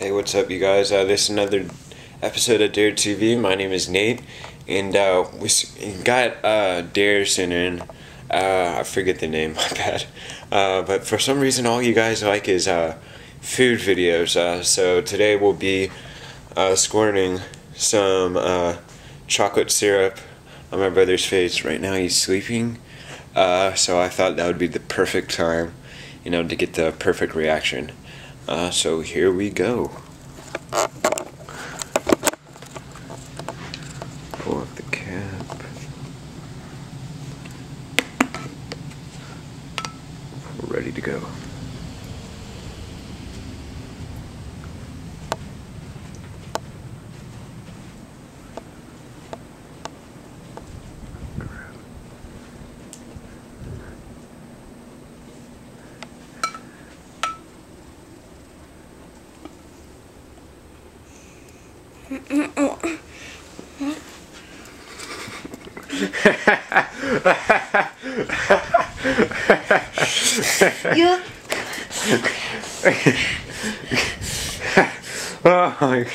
Hey, what's up, you guys? Uh, this is another episode of Dare TV. My name is Nate, and uh, we got uh, Dare sent in. Uh, I forget the name, my bad. Uh, but for some reason, all you guys like is uh, food videos. Uh, so today we'll be squirting some chocolate syrup on my brother's face. Right now, he's sleeping. So I thought that would be the perfect time, you know, to get the perfect reaction. Uh, so here we go. Pull up the cap. We're ready to go. Yeah. oh my